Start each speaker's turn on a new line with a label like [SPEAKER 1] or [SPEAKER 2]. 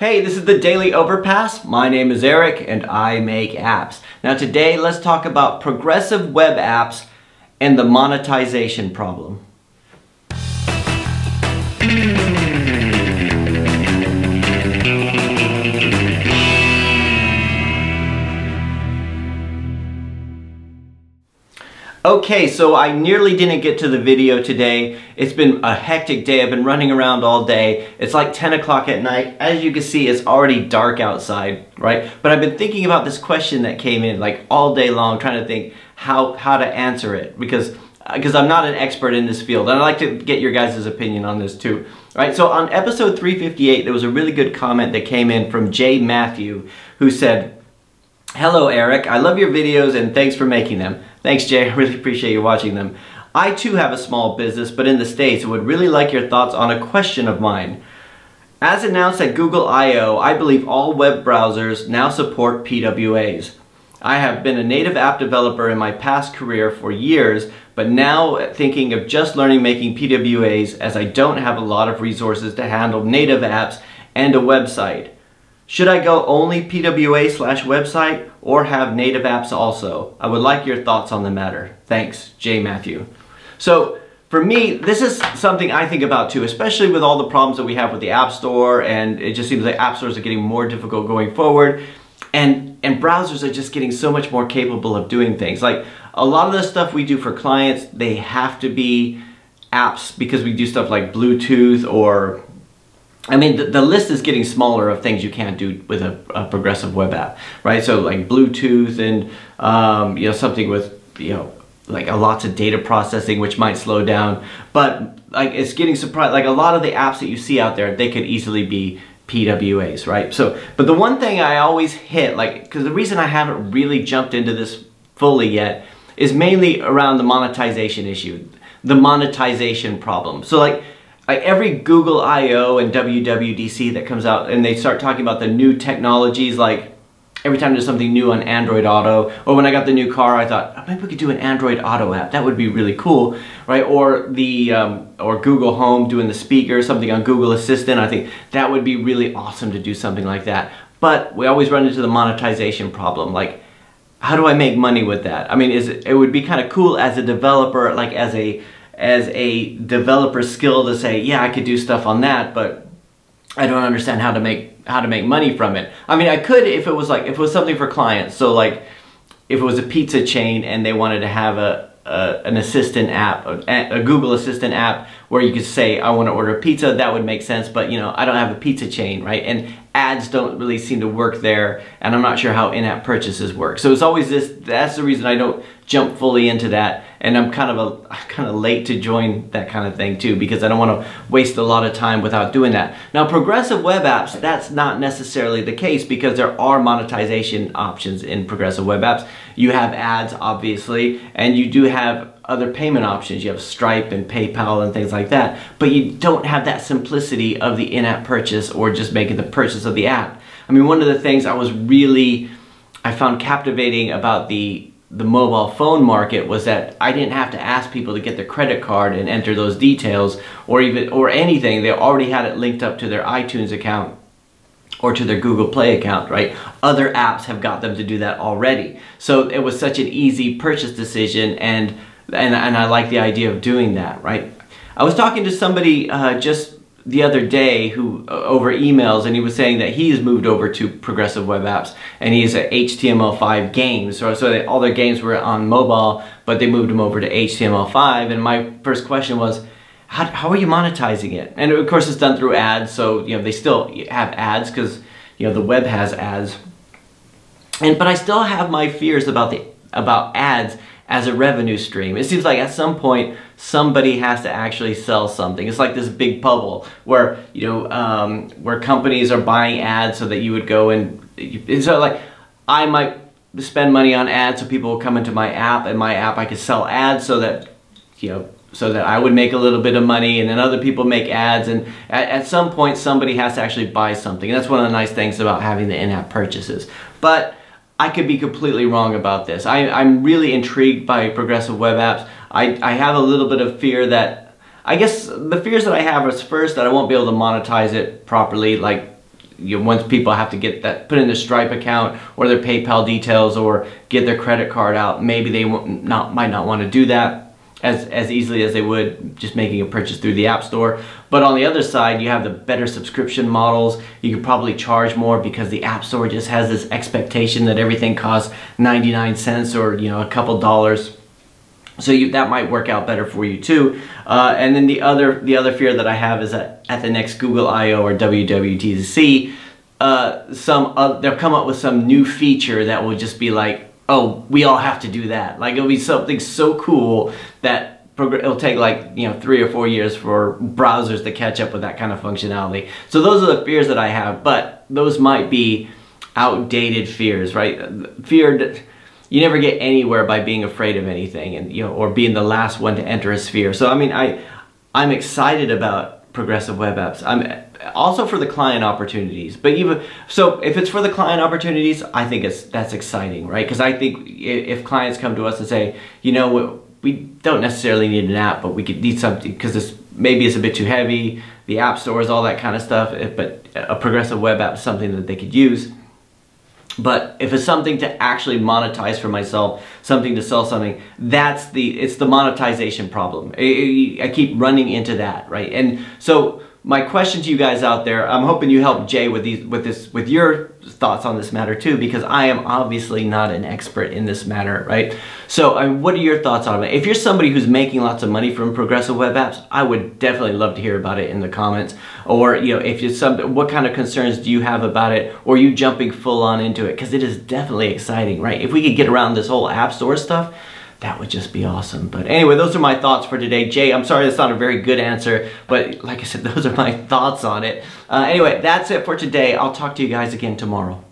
[SPEAKER 1] Hey, this is the Daily Overpass. My name is Eric and I make apps. Now today let's talk about progressive web apps and the monetization problem. Okay, so I nearly didn't get to the video today. It's been a hectic day. I've been running around all day. It's like 10 o'clock at night. As you can see, it's already dark outside, right? But I've been thinking about this question that came in like all day long, trying to think how, how to answer it because uh, because I'm not an expert in this field. And I'd like to get your guys' opinion on this too. Right, so on episode 358, there was a really good comment that came in from Jay Matthew who said, Hello Eric, I love your videos and thanks for making them. Thanks, Jay. I really appreciate you watching them. I too have a small business, but in the States, and would really like your thoughts on a question of mine. As announced at Google I.O., I believe all web browsers now support PWAs. I have been a native app developer in my past career for years, but now thinking of just learning making PWAs as I don't have a lot of resources to handle native apps and a website. Should I go only PWA slash website or have native apps also? I would like your thoughts on the matter. Thanks, Jay Matthew. So for me, this is something I think about too, especially with all the problems that we have with the App Store and it just seems like app stores are getting more difficult going forward. And, and browsers are just getting so much more capable of doing things. Like a lot of the stuff we do for clients, they have to be apps because we do stuff like Bluetooth or I mean, the, the, list is getting smaller of things you can't do with a, a progressive web app, right? So like Bluetooth and, um, you know, something with, you know, like a lots of data processing, which might slow down. But like it's getting surprised, like a lot of the apps that you see out there, they could easily be PWAs, right? So, but the one thing I always hit, like, because the reason I haven't really jumped into this fully yet is mainly around the monetization issue, the monetization problem. So like, like every Google I.O. and WWDC that comes out and they start talking about the new technologies like every time there's something new on Android Auto or when I got the new car I thought oh, maybe we could do an Android Auto app. That would be really cool right? Or the um, or Google Home doing the speaker something on Google Assistant. I think that would be really awesome to do something like that. But we always run into the monetization problem. Like how do I make money with that? I mean is it, it would be kind of cool as a developer like as a as a developer skill to say, yeah, I could do stuff on that, but I don't understand how to make how to make money from it. I mean, I could if it was like if it was something for clients. So like if it was a pizza chain and they wanted to have a, a an assistant app, a, a, Google Assistant app where you could say I want to order a pizza, that would make sense. But you know, I don't have a pizza chain, right? And ads don't really seem to work there, and I'm not sure how in-app purchases work. So it's always this. That's the reason I don't jump fully into that and I'm kind of a kind of late to join that kind of thing too because I don't want to waste a lot of time without doing that. Now progressive web apps that's not necessarily the case because there are monetization options in progressive web apps. You have ads obviously and you do have other payment options. You have Stripe and PayPal and things like that but you don't have that simplicity of the in-app purchase or just making the purchase of the app. I mean one of the things I was really I found captivating about the the mobile phone market was that I didn't have to ask people to get their credit card and enter those details or even or anything. They already had it linked up to their iTunes account or to their Google Play account, right? Other apps have got them to do that already. So it was such an easy purchase decision and and, and I like the idea of doing that, right? I was talking to somebody uh, just the other day who uh, over emails and he was saying that he's moved over to progressive web apps and he's at HTML5 games so, so all their games were on mobile but they moved them over to HTML5 and my first question was how, how are you monetizing it and of course it's done through ads so you know they still have ads because you know the web has ads and but I still have my fears about the about ads as a revenue stream. It seems like at some point somebody has to actually sell something. It's like this big bubble where you know um, where companies are buying ads so that you would go and so like I might spend money on ads so people will come into my app and my app I could sell ads so that you know so that I would make a little bit of money and then other people make ads and at, at some point somebody has to actually buy something. And that's one of the nice things about having the in-app purchases. But I could be completely wrong about this. I, am really intrigued by progressive web apps. I, I have a little bit of fear that, I guess the fears that I have is first that I won't be able to monetize it properly, like you know, once people have to get that put in their Stripe account or their PayPal details or get their credit card out, maybe they not might not want to do that as, as easily as they would just making a purchase through the App Store. But on the other side, you have the better subscription models. You could probably charge more because the App Store just has this expectation that everything costs 99 cents or you know a couple dollars. So you, that might work out better for you too. Uh, and then the other the other fear that I have is that at the next Google I/O or WWDC, uh, some uh, they'll come up with some new feature that will just be like oh, we all have to do that. Like it'll be something so cool that it'll take like you know three or four years for browsers to catch up with that kind of functionality. So those are the fears that I have, but those might be outdated fears, right? Fear that you never get anywhere by being afraid of anything, and you know, or being the last one to enter a sphere. So I mean, I I'm excited about progressive web apps. I'm also for the client opportunities but even so if it's for the client opportunities i think it's that's exciting right because i think if clients come to us and say you know we don't necessarily need an app but we could need something because this maybe it's a bit too heavy the app stores all that kind of stuff eh, but a progressive web app is something that they could use but if it's something to actually monetize for myself, something to sell something, that's the, it's the monetization problem. I, I keep running into that, right? And so my question to you guys out there, I'm hoping you help Jay with these with this with your thoughts on this matter too, because I am obviously not an expert in this matter, right? So what are your thoughts on it? If you're somebody who's making lots of money from progressive web apps, I would definitely love to hear about it in the comments. Or you know, if you're some, what kind of concerns do you have about it? Or you jumping full on into it? Because it is definitely exciting, right? If we could get around this whole app store stuff, that would just be awesome. But anyway, those are my thoughts for today. Jay, I'm sorry that's not a very good answer, but like I said, those are my thoughts on it. Uh, anyway, that's it for today. I'll talk to you guys again tomorrow.